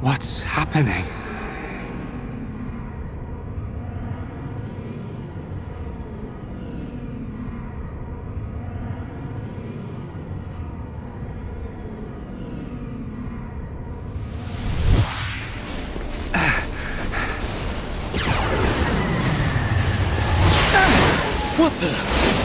What's happening? What the?